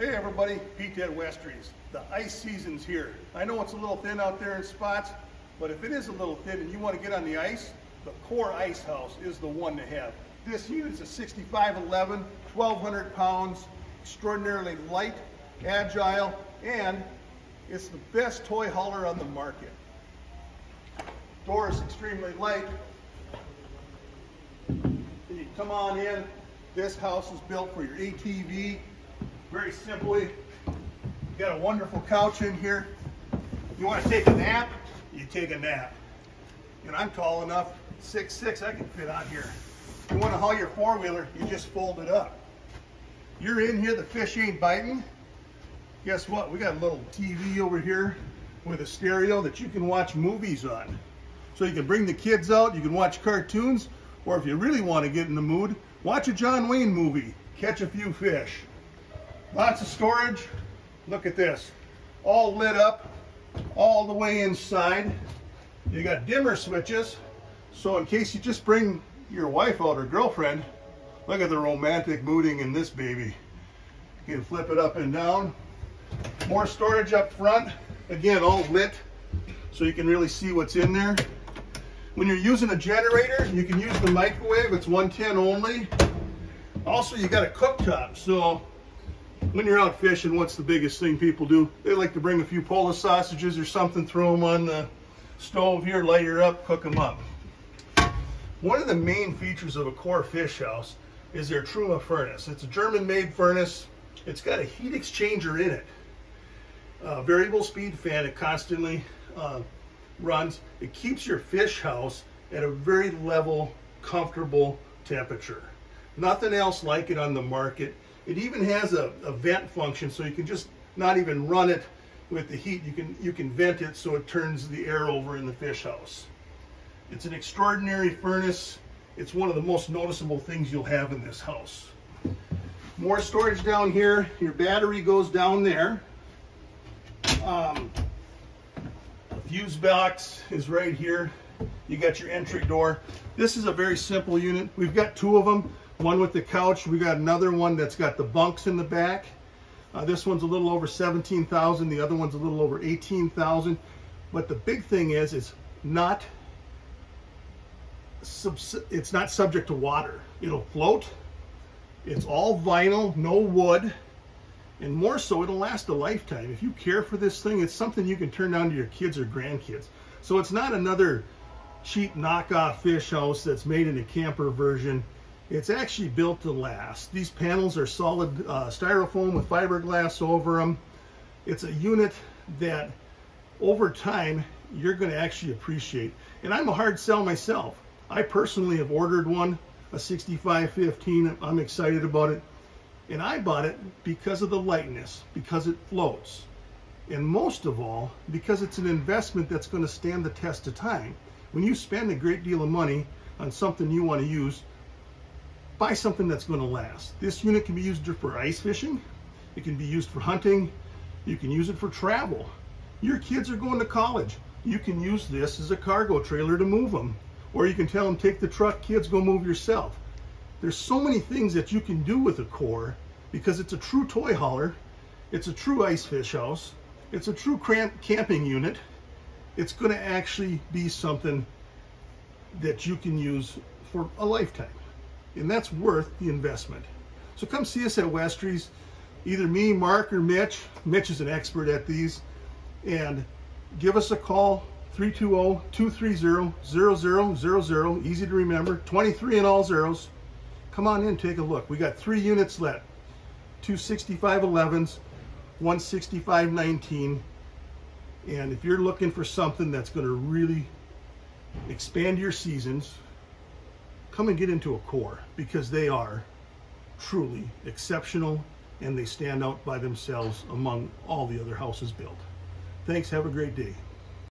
Hey everybody, Pete at Westre's. The ice season's here. I know it's a little thin out there in spots, but if it is a little thin and you want to get on the ice, the Core Ice House is the one to have. This unit is a 6511, 1200 pounds, extraordinarily light, agile, and it's the best toy hauler on the market. Door is extremely light. You come on in. This house is built for your ATV, very simply, you got a wonderful couch in here. You want to take a nap? You take a nap. And I'm tall enough, six six, I can fit on here. You want to haul your four-wheeler, you just fold it up. You're in here, the fish ain't biting. Guess what? We got a little TV over here with a stereo that you can watch movies on. So you can bring the kids out, you can watch cartoons, or if you really want to get in the mood, watch a John Wayne movie, catch a few fish. Lots of storage. Look at this. All lit up all the way inside. You got dimmer switches. So in case you just bring your wife out or girlfriend, look at the romantic mooding in this baby. You can flip it up and down. More storage up front. Again, all lit so you can really see what's in there. When you're using a generator, you can use the microwave. It's 110 only. Also, you got a cooktop. So when you're out fishing, what's the biggest thing people do? They like to bring a few Polish sausages or something, throw them on the stove here, light her up, cook them up. One of the main features of a core fish house is their Truma furnace. It's a German-made furnace. It's got a heat exchanger in it. A variable speed fan, it constantly uh, runs. It keeps your fish house at a very level, comfortable temperature. Nothing else like it on the market. It even has a, a vent function, so you can just not even run it with the heat. You can, you can vent it so it turns the air over in the fish house. It's an extraordinary furnace. It's one of the most noticeable things you'll have in this house. More storage down here. Your battery goes down there. Um, fuse box is right here. You got your entry door. This is a very simple unit. We've got two of them one with the couch. We got another one that's got the bunks in the back. Uh, this one's a little over 17,000. The other one's a little over 18,000. But the big thing is, it's not it's not subject to water. It'll float. It's all vinyl, no wood. And more so, it'll last a lifetime. If you care for this thing, it's something you can turn down to your kids or grandkids. So it's not another cheap knockoff fish house that's made in a camper version. It's actually built to last. These panels are solid uh, styrofoam with fiberglass over them. It's a unit that over time you're going to actually appreciate. And I'm a hard sell myself. I personally have ordered one, a 6515. I'm excited about it. And I bought it because of the lightness, because it floats. And most of all, because it's an investment that's going to stand the test of time. When you spend a great deal of money on something you want to use, buy something that's going to last. This unit can be used for ice fishing. It can be used for hunting. You can use it for travel. Your kids are going to college. You can use this as a cargo trailer to move them. Or you can tell them, take the truck, kids, go move yourself. There's so many things that you can do with a core because it's a true toy hauler. It's a true ice fish house. It's a true camping unit. It's going to actually be something that you can use for a lifetime and that's worth the investment. So come see us at Westre's, either me, Mark, or Mitch. Mitch is an expert at these, and give us a call, 320-230-0000, easy to remember, 23 in all zeros. Come on in, take a look. We got three units left, two 6511s, one 6519, and if you're looking for something that's going to really expand your seasons, come and get into a core because they are truly exceptional and they stand out by themselves among all the other houses built. Thanks, have a great day.